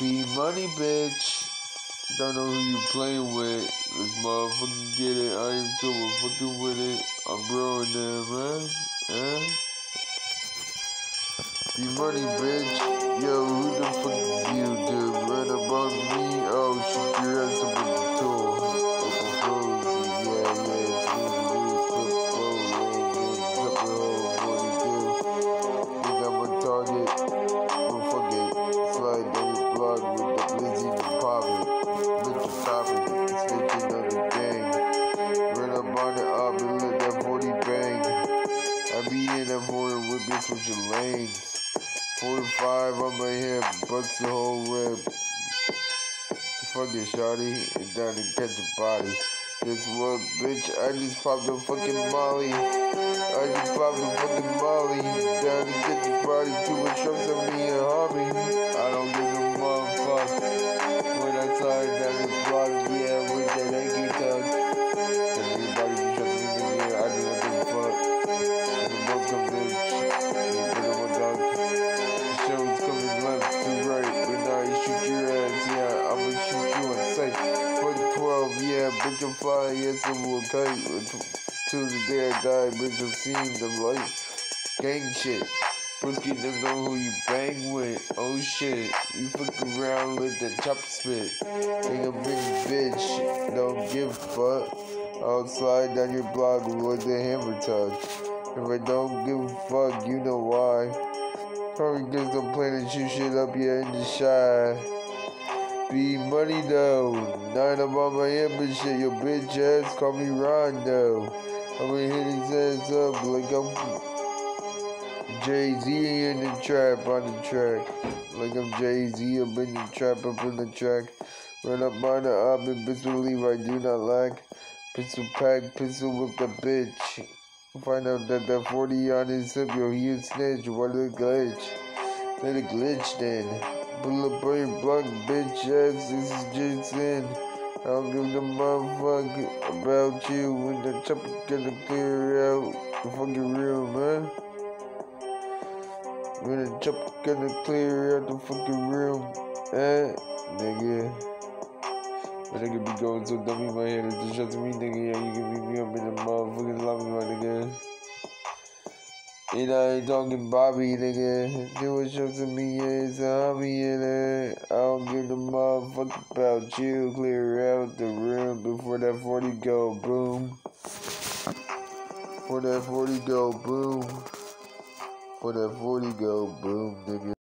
P money, bitch. Don't know who you playing with. Let's motherfucking get it. I ain't so fucking with it. I'm growing there, man. Eh? B money, bitch. Yo, who the fuck you, dude? Run about me? Oh, that 40 whip, bitch, with your lanes. 45 on my hip, butts the whole whip. Fuck it, shawty, and down to catch a body. Guess what, bitch? I just popped a fucking molly. I just popped a fucking molly. Down to catch a body to a yeah, I'm fly, yes, I'm okay. Till the day I die, bitch, I'm seeing the light. Gang shit. Rookie don't know who you bang with. Oh shit. You fuck around with the chop spit. Ain't a big bitch. Don't give fuck. I'll slide down your block with the hammer touch. If I don't give a fuck, you know why. Probably cause I'm planning to shoot shit up in the shy. B money though. Nine on my and shit. Your bitch ass call me Rondo. I'ma hit his ass up like I'm Jay Z in the trap on the track. Like I'm Jay Z up in the trap up in the track. Run up on the up and bitch believe I do not lack. Pistol pack, pistol with the bitch. Find out that that 40 on his hip, yo, he a snitch. What a glitch. Let it glitch then. Your block, bitch ass. This is Jason. I don't give a motherfuck about you when the chopper gonna clear out the fucking room, man. When the chopper gonna clear out the fucking room, eh, nigga. But nigga be going so dumb in my head, it's just me, nigga. Yeah, you can beat me up in the motherfucking lobby, my nigga. And I ain't talking Bobby, nigga. Do what shows to me is hobby it. I don't give a motherfuck about you. Clear out the room before that 40 go boom. For that 40 go boom. For that 40 go boom, nigga.